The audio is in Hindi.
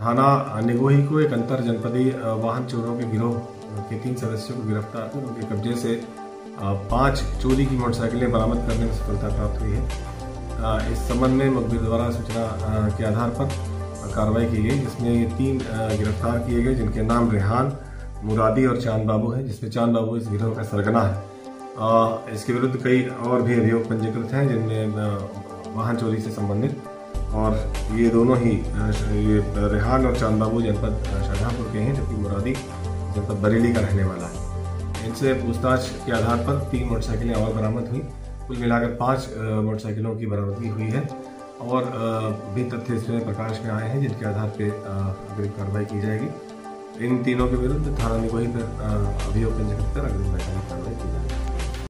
थाना निगोही को एक अंतर जनपदी वाहन चोरों के गिरोह के तीन सदस्यों को गिरफ़्तार कर उनके कब्जे से पाँच चोरी की मोटरसाइकिलें बरामद करने में सफलता प्राप्त हुई है। इस संबंध में मुखबिर द्वारा सूचना के आधार पर कार्रवाई की गई, जिसमें ये तीन गिरफ़्तार किए गए, जिनके नाम रेहान, मुरादी और चाँद बाबू है, जिसमें चाँद बाबू इस गिरोह का सरगना है। इसके विरुद्ध कई और भी अभियोग पंजीकृत हैं, जिनमें वाहन चोरी से संबंधित। और ये दोनों ही ये रेहान और चाँद बाबू जनपद शाहजहाँपुर के हैं, जबकि मुरादी जनपद बरेली का रहने वाला है। इनसे पूछताछ के आधार पर तीन मोटरसाइकिलें और बरामद हुई। कुल मिलाकर पाँच मोटरसाइकिलों की बरामदगी हुई है और भी तथ्य इसमें प्रकाश में आए हैं, जिनके आधार पर अग्रिम कार्रवाई की जाएगी। इन तीनों के विरुद्ध थाना निगोही पर अभियोग पंजीकृत कर अग्रिम कार्रवाई की जाएगी।